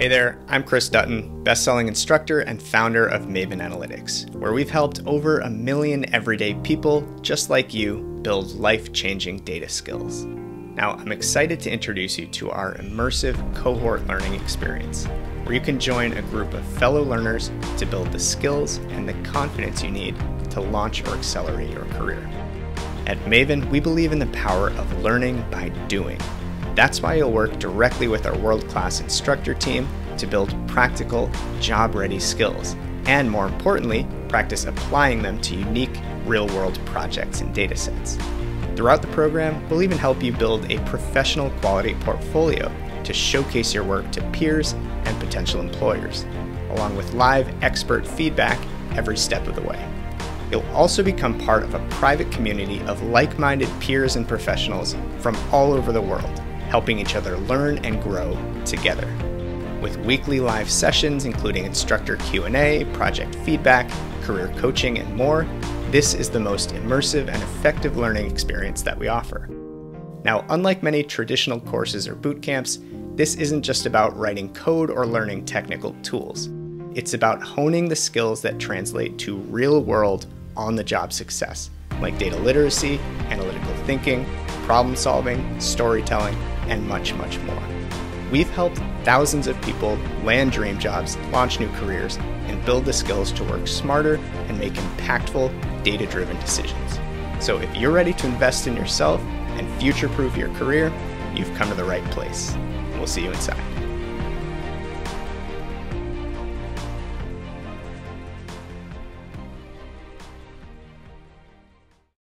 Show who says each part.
Speaker 1: Hey there, I'm Chris Dutton, best-selling instructor and founder of Maven Analytics, where we've helped over a million everyday people just like you build life-changing data skills. Now, I'm excited to introduce you to our immersive cohort learning experience, where you can join a group of fellow learners to build the skills and the confidence you need to launch or accelerate your career. At Maven, we believe in the power of learning by doing that's why you'll work directly with our world class instructor team to build practical, job ready skills, and more importantly, practice applying them to unique, real world projects and datasets. Throughout the program, we'll even help you build a professional quality portfolio to showcase your work to peers and potential employers, along with live expert feedback every step of the way. You'll also become part of a private community of like-minded peers and professionals from all over the world helping each other learn and grow together. With weekly live sessions including instructor Q&A, project feedback, career coaching, and more, this is the most immersive and effective learning experience that we offer. Now, unlike many traditional courses or boot camps, this isn't just about writing code or learning technical tools. It's about honing the skills that translate to real world, on the job success, like data literacy, analytical thinking, problem solving, storytelling, and much, much more. We've helped thousands of people land dream jobs, launch new careers, and build the skills to work smarter and make impactful, data driven decisions. So if you're ready to invest in yourself and future proof your career, you've come to the right place. We'll see you inside.